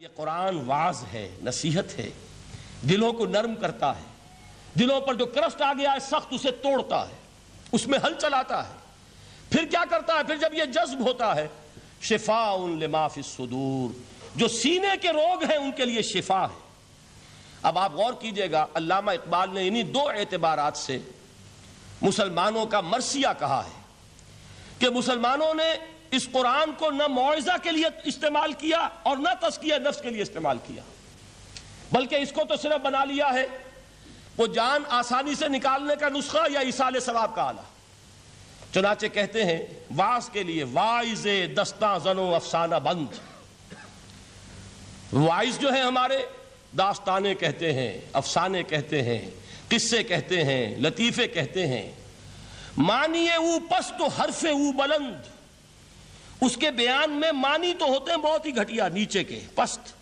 ये कुरान वाज है, नसीहत है, दिलों को नरम करता है, दिलों पर जो क्रस्ट आ गया है, सख्त उसे तोड़ता है, उसमें हल चलाता है, फिर क्या करता है, फिर जब ये जज्ब होता है शिफा उन लिमाफि सुदूर, जो सीने के रोग हैं, उनके लिए शिफा है। अब आप गौर कीजिएगा, अल्लामा इकबाल ने इन्हीं दो एतबारात से मुसलमानों का मरसिया कहा है कि मुसलमानों ने इस कुरान को न मुआवजा के लिए इस्तेमाल किया और न तस्किया नफ्स के लिए इस्तेमाल किया। बल्कि इसको तो सिर्फ़ बना लिया है, वो जान आसानी से निकालने का नुस्खा या इसाल सवाब का आला। चुनाचे कहते हैं, वास के लिए वाइज दस्ता जनो अफसाना बंद। वाइज जो है हमारे दास्ताने कहते हैं, अफसाने कहते हैं, किस्से कहते हैं, लतीफे कहते हैं। मानिए ऊ पस तो हरफे ऊ बुलंद। उसके बयान में मानी तो होते हैं बहुत ही घटिया, नीचे के, पस्त।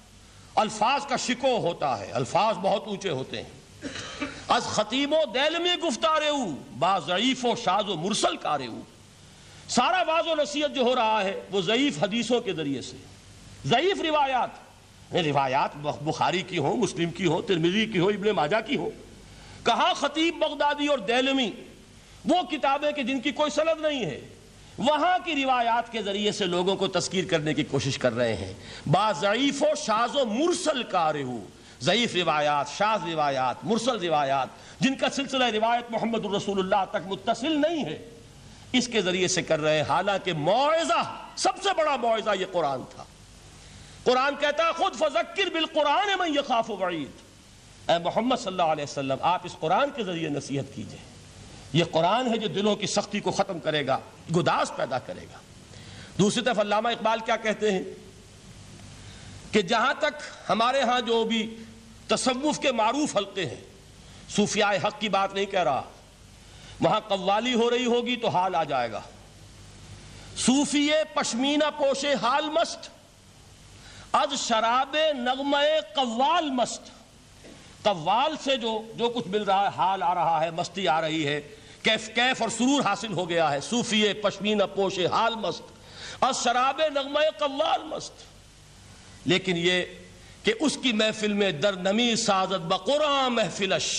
अल्फाज का शिको होता है, अल्फाज बहुत ऊँचे होते हैं। अज खतीबो दैल में गुफ्तारे बाज़ीफ़ो शाजो मुरसल कारे सारा वाजो नसीहत जो हो रहा है, वो ज़यीफ़ हदीसों के ज़रिए से। ज़यीफ़ रिवायात रिवायात बुखारी की हो, मुस्लिम की हो, तिरमिजी की हो, इब्ने माजा की हो। कहा खतीब बगदादी और दैलमी? वो किताबें कि जिनकी कोई सनद नहीं है। वहाँ की रिवायात के ज़रिए से लोगों को तस्कीर करने की कोशिश कर रहे हैं। बाज़ीफ़ो शाजो मुरसल कारेहू ज़यीफ़ रिवायात, शाज रिवायात, मुरसल रिवायात, जिनका सिलसिला रिवायत मोहम्मद रसूलुल्लाह तक मुतसिल नहीं है, इसके ज़रिए से कर रहे हैं। हालाँकि मुआवजा सबसे बड़ा मुआवजा ये कुरान था। कुरान कहता है, खुद फजक्र बिल कुरान खाफ वईद। मोहम्मद सल्लल्लाहु अलैहि वसल्लम, आप इस कुरान के ज़रिए नसीहत कीजिए। ये कुरान है जो दिलों की सख्ती को ख़त्म करेगा, गुदास पैदा करेगा। दूसरी तरफ़ अल्लामा इकबाल क्या कहते हैं? कि जहाँ तक हमारे यहाँ जो भी तसव्वुफ के मारूफ हल्के हैं सूफिया हक की बात नहीं कह रहा, वहाँ कव्वाली हो रही होगी तो हाल आ जाएगा। सूफिये पश्मीना पोशे हाल मस्त, अज शराबे नगमे कव्वाल मस्त। कव्वाल से जो जो कुछ मिल रहा है, हाल आ रहा है, मस्ती आ रही है, कैफ कैफ और सुरूर हासिल हो गया है। सूफिये, पश्मीना पोशे, हाल मस्त। और शराब नगमा कव्वाल मस्त। लेकिन ये कि उसकी महफिल में दर नमी साजत बकुरान महफिलश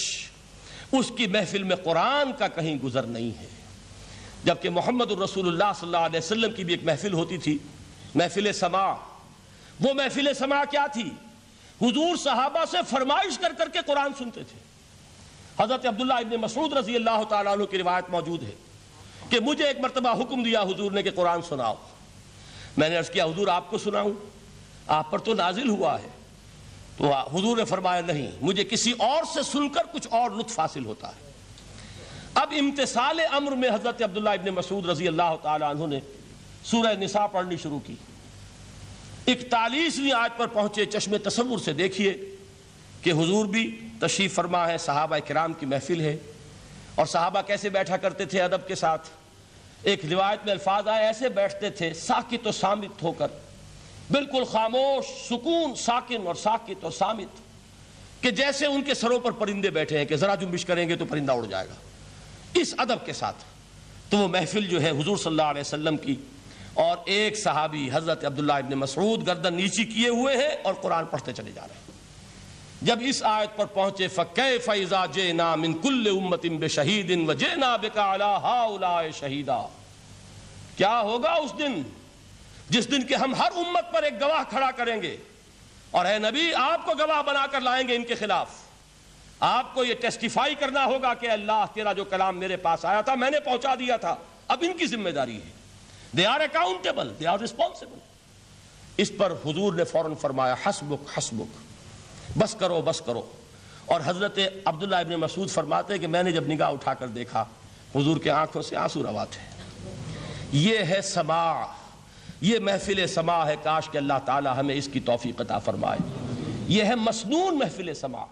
उसकी महफिल में कुरान का कहीं गुजर नहीं है। जबकि मोहम्मद रसूलुल्लाह सल्लल्लाहु अलैहि वसल्लम की भी एक महफिल होती थी महफिल समा वो महफिल समा क्या थी? हुजूर सहाबा से फरमाइश कर करके कुरान सुनते थे। हज़रत अब्दुल्ला इब्न मसूद रज़ी अल्लाह तु की रिवायत मौजूद है कि मुझे एक मरतबा हुक्म दिया हुजूर ने कि कुरान सुनाओ। मैंने अर्ज़ किया, हुजूर, आपको सुनाऊं? आप पर तो नाजिल हुआ है। तो हुजूर ने फरमाया, नहीं, मुझे किसी और से सुनकर कुछ और लुत्फ हासिल होता है। अब इम्तसाल अम्र में हज़रत अब्दुल्ला इब्न मसूद रज़ी अल्लाह तु ने सूरह निसा पढ़नी शुरू की। इकतालीसवीं आज पर पहुँचे, चश्मे तस्वुर से देखिए कि हुजूर भी तशरीफ़ फरमा है, साहबा कराम की महफिल है। और साहबा कैसे बैठा करते थे अदब के साथ? एक रिवायत में अल्फाज आए, ऐसे बैठते थे, साकित और सामित होकर। बिल्कुल खामोश, सुकून, साकिन और साकित और सामित, कि जैसे उनके सरों पर परिंदे बैठे हैं कि ज़रा जुम्बिश करेंगे तो परिंदा उड़ जाएगा। इस अदब के साथ। तो वो महफिल जो है, हुजूर सल्लल्लाहु अलैहि वसल्लम की और एक सहाबी हज़रत अब्दुल्ला इब्न मसऊद गर्दन नीची किए हुए हैं और कुरान पढ़ते चले जा रहे हैं। जब इस आयत पर पहुँचे फ़कै फ़ैज़ा जे ना मिन कुल्ल उम्मतिन बे शहीदिन व जे ना बेकाला हाउलाए शहीदा। क्या होगा उस दिन? जिस दिन के हम हर उम्मत पर एक गवाह खड़ा करेंगे और है नबी, आपको गवाह बनाकर लाएँगे इनके खिलाफ। आपको ये टेस्टिफाई करना होगा कि अल्लाह तेरा जो कलाम मेरे पास आया था, मैंने पहुँचा दिया था। अब इनकी ज़िम्मेदारी है। They are accountable they are responsible इस पर हुजूर ने फ़ौरन फरमाया, हसबुक हसबुक, बस करो बस करो। और हज़रत अब्दुल्ला इबन मसूद फरमाते कि मैंने जब निगाह उठाकर देखा, हुजूर के आँखों से आँसू रवा थे ये है समा, ये महफिल समा है, काश के अल्लाह ताला हमें इसकी तोफ़ी कता फरमाए। ये है मसनून महफिल समा।